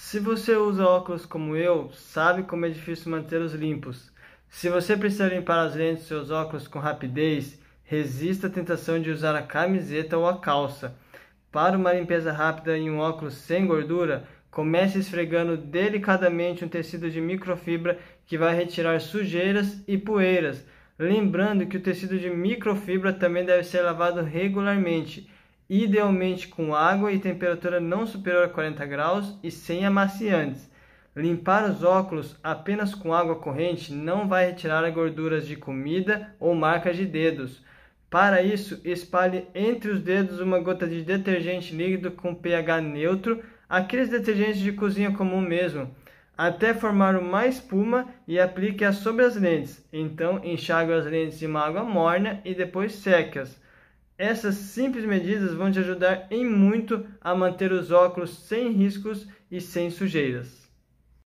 Se você usa óculos como eu, sabe como é difícil mantê-los limpos. Se você precisa limpar as lentes dos seus óculos com rapidez, resista à tentação de usar a camiseta ou a calça. Para uma limpeza rápida em um óculos sem gordura, comece esfregando delicadamente um tecido de microfibra que vai retirar sujeiras e poeiras. Lembrando que o tecido de microfibra também deve ser lavado regularmente idealmente com água e temperatura não superior a 40 graus e sem amaciantes. Limpar os óculos apenas com água corrente não vai retirar gorduras de comida ou marcas de dedos. Para isso, espalhe entre os dedos uma gota de detergente líquido com pH neutro, aqueles detergentes de cozinha comum mesmo, até formar uma espuma e aplique-a sobre as lentes. Então, enxague as lentes em uma água morna e depois seque-as. Essas simples medidas vão te ajudar em muito a manter os óculos sem riscos e sem sujeiras.